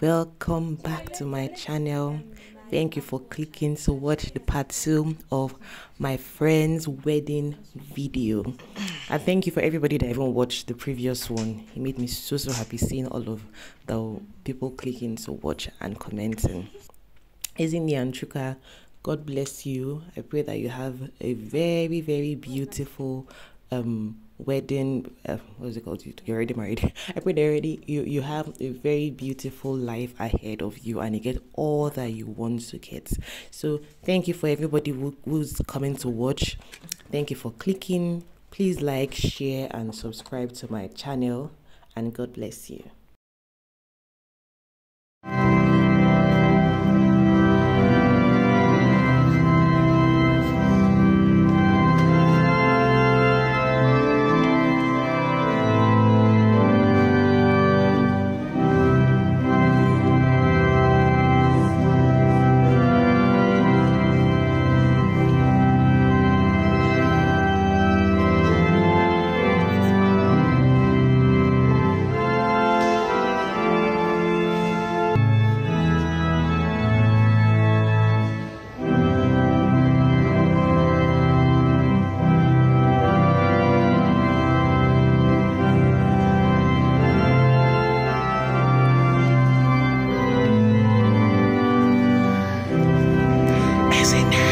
welcome back to my channel. Thank you for clicking to watch the part two of my friend's wedding video. And thank you for everybody that even watched the previous one. It made me so so happy seeing all of the people clicking to watch and commenting. Ezinne and Chuka, God bless you. I pray that you have a very, very beautiful um wedding uh, what is it called? You're already married. I that already you you have a very beautiful life ahead of you and you get all that you want to get. So thank you for everybody who, who's coming to watch. Thank you for clicking. Please like share and subscribe to my channel and god bless you I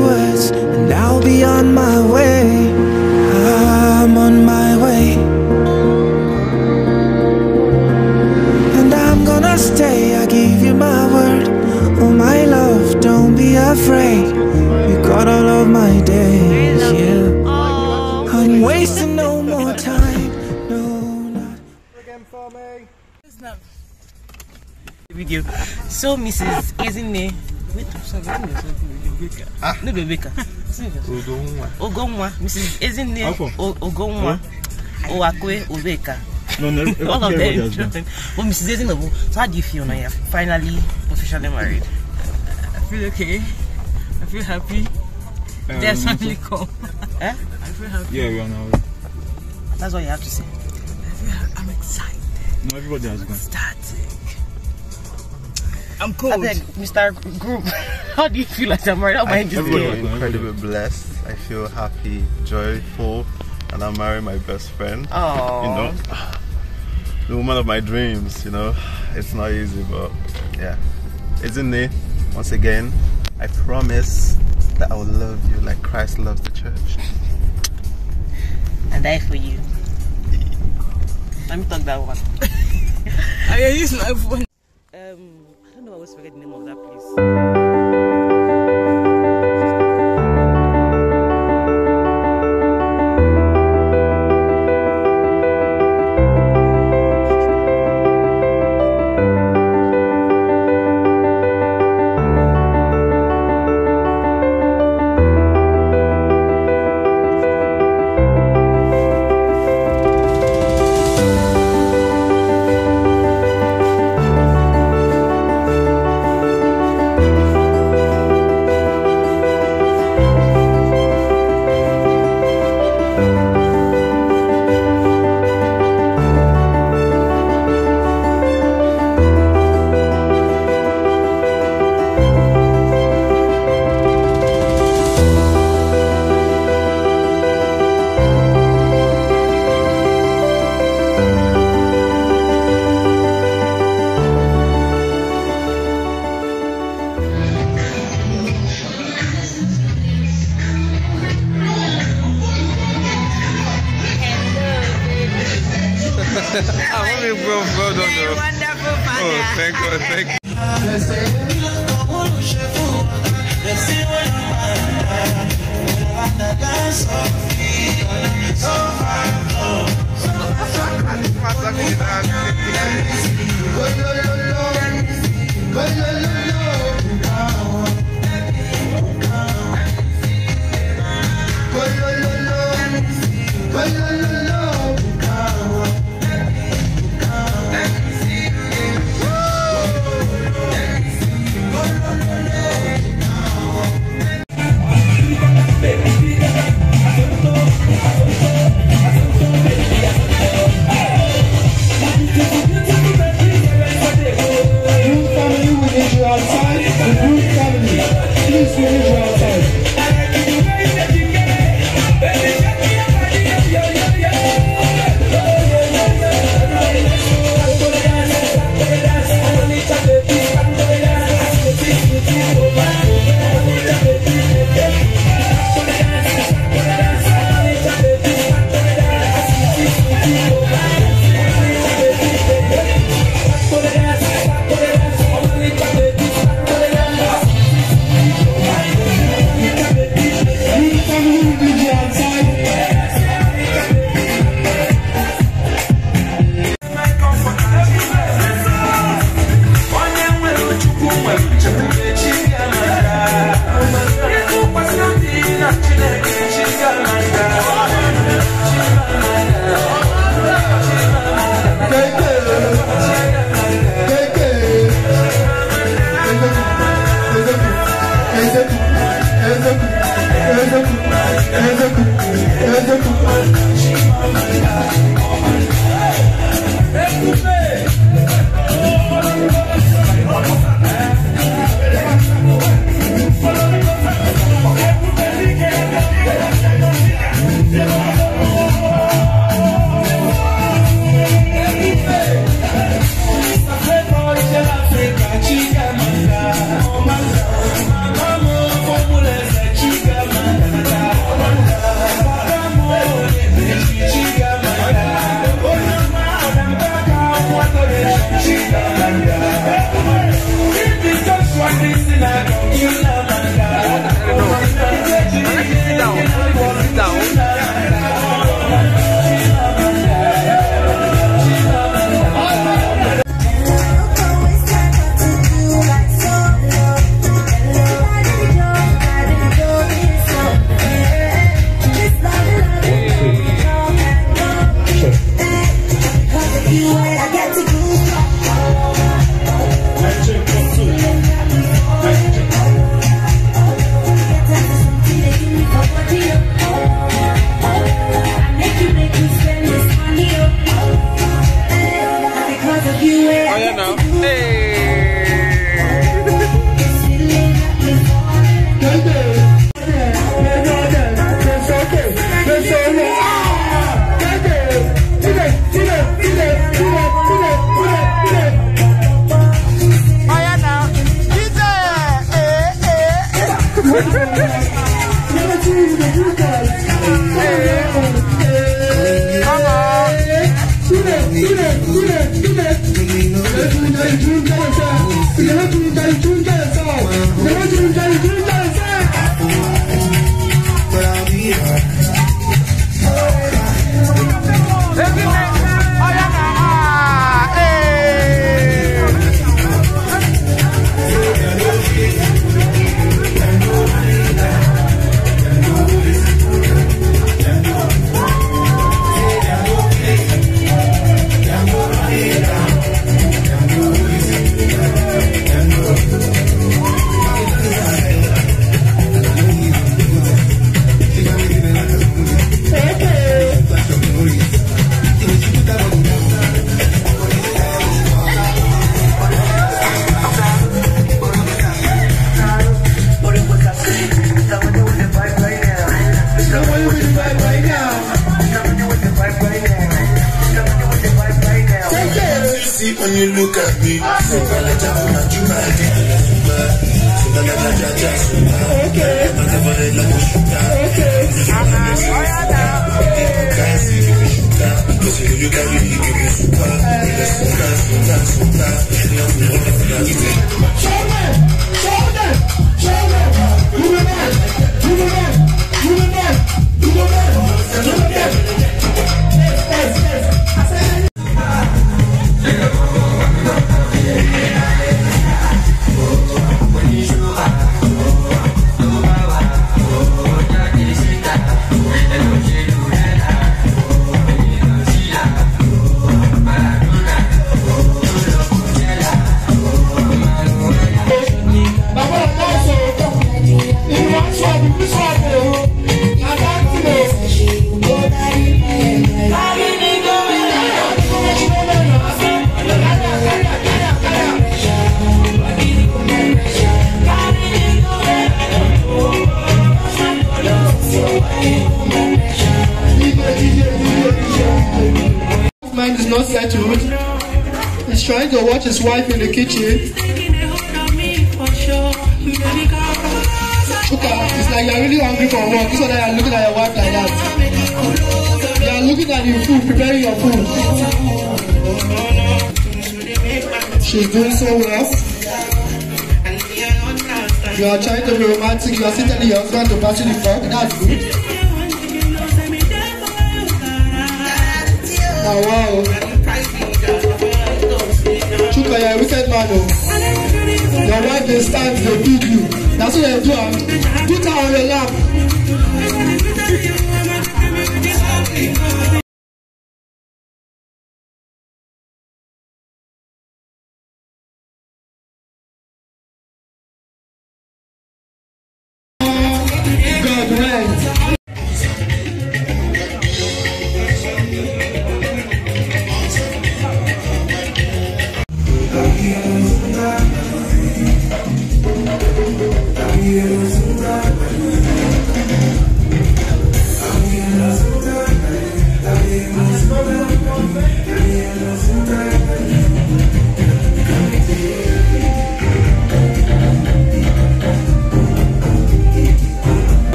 words, and I'll be on my way. I'm on my way. And I'm gonna stay, I give you my word. Oh, my love, don't be afraid. You got all of my days, yeah. I'm wasting no more time. No, not. video. So, Mrs. Ezinne, wait, sorry, no, something, ah. No, Rebecca. Ogonwa, Mrs. Ezinne Afọ. O- Ogonwa, Owakwe, Obeka. No, no, All of everybody them. has gone. But Mrs. Ezinne, so how do you feel now? You're finally officially married. I feel okay. I feel happy. Um, There's family come. Eh? I feel happy. Yeah, we are now. That's what you have to say. I feel, I'm excited. No, everybody has gone. Static. I'm I cold. beg, Mr. Group, how do you feel as you're married? How I mind is everybody there? has gone. incredibly blessed. I feel happy, joyful, and I'm marrying my best friend. Oh, You know, the woman of my dreams. You know, it's not easy, but yeah, it's in there. Once again, I promise that I will love you like Christ loves the church. and die for you. Let me talk that one. I use my phone. Always forget the name of that place. go go go See He's trying to watch his wife in the kitchen. Chuka, it's like you're really hungry for work. This one you're looking at your wife like that. You're looking at your food, preparing your food. She's doing so well. You are trying to be romantic. You are still telling your husband to pass you the fork. That's good. Oh, wow. Chuka, you're a wicked man. Oh. Your wife dey stand dey feed you. Na so dem do am. Put her on your lap.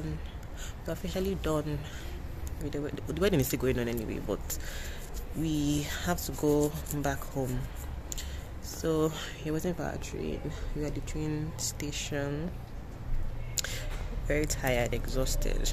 done. We're officially done. The, the wedding is still going on anyway, but we have to go back home. So we're waiting for our train. We are at the train station. Very tired, exhausted.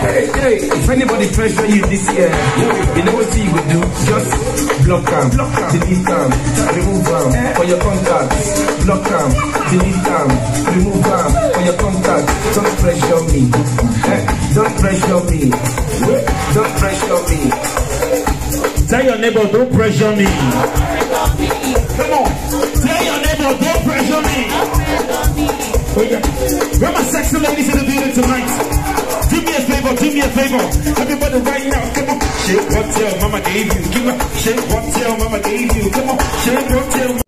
Hey, if anybody pressure you this year, you know what you will do? Just block them, block them, delete them, remove them eh? for your contacts. Block them, delete them, remove them for your contacts. Don't pressure me. Hey, don't pressure me. Don't pressure me. Tell your neighbor, don't pressure me. Come on. Tell your neighbor, don't pressure me. Where my sexy ladies in the building tonight? favor, do me a favor. Everybody right now, come on. Shake what tell mama gave you. Give a shake what tell mama gave you. Come on, shake what tell